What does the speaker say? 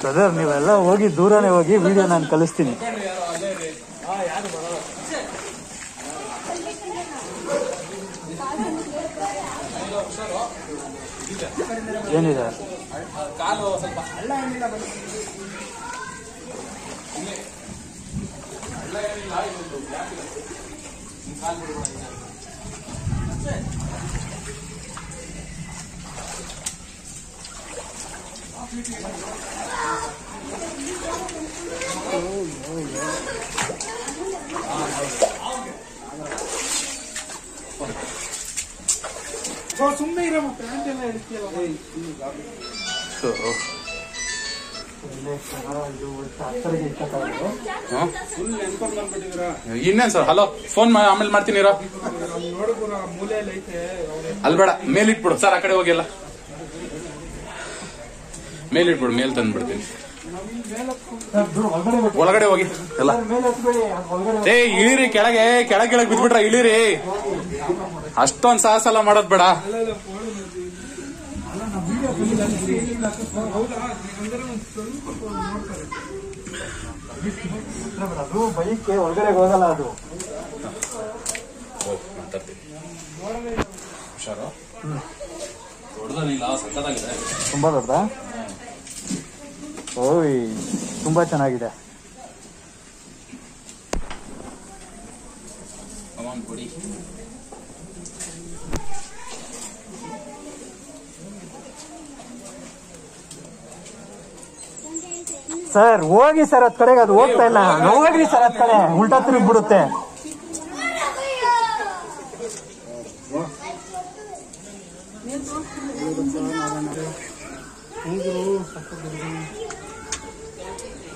Brother ನೀವೆಲ್ಲ ಹೋಗಿ ದೂರನೇ ಹೋಗಿ ವಿಡಿಯೋ ನಾನು ಕಳಿಸ್ತೀನಿ. ಯಾರು ಏನಿದೆ ಕಾಲು ಸ್ವಲ್ಪ ಸುಮ್ಮನೆ ಇರೋ ಪ್ಯಾಂಟ್ ಎಲ್ಲ ಹಿಡಿತೀಯಲ್ಲ ಸೊ ಇನ್ನೇನ್ ಸರ್? ಹಲೋ ಫೋನ್ ಆಮೇಲೆ ಮಾಡ್ತೀನಿ ಅಲ್ಬೇಡ ಮೇಲಿಟ್ಬಿಡು ಸರ್ ಆ ಕಡೆ ಹೋಗಿಲ್ಲ ಮೇಲಿಟ್ಬಿಡು ಮೇಲ್ ತಂದ್ಬಿಡ್ತೀನಿ. ಒಳಗಡೆ ಹೋಗಿ. ಎಲ್ಲ. ಏ ಇಳಿರಿ ಕೆಳಗೆ ಕೆಳಗೆ ಕೆಳಗೆ ಬಿದ್ಬಿಟ್ರ ಇಳಿರಿ. ಅಷ್ಟೊಂದ್ ಸಾಹಸ ಎಲ್ಲ ಮಾಡೋದ್ ಬೇಡ. ಬೈಕ್ ಒಳಗಡೆ ಹೋಗಲ್ಲ ಅದು. ಹುಷಾರು? ದೊಡ್ಡದಿಲ್ಲ ಸಕ್ಕತ್ತಾಗಿದೆ ತುಂಬಾ ದೊಡ್ಡ ಓಯ್ ತುಂಬಾ ಚೆನ್ನಾಗಿದೆ. ಸರ್ ಹೋಗಿ ಸರ್ ಅದ್ ಕಡೆಗೆ ಅದು ಹೋಗ್ತಾ ಇಲ್ಲ. ಹೋಗ್ರಿ ಸರ್ ಅದ್ ಕಡೆ. ಉಲ್ಟಾ ತಿರುಗಿ ಬಿಡುತ್ತೆ.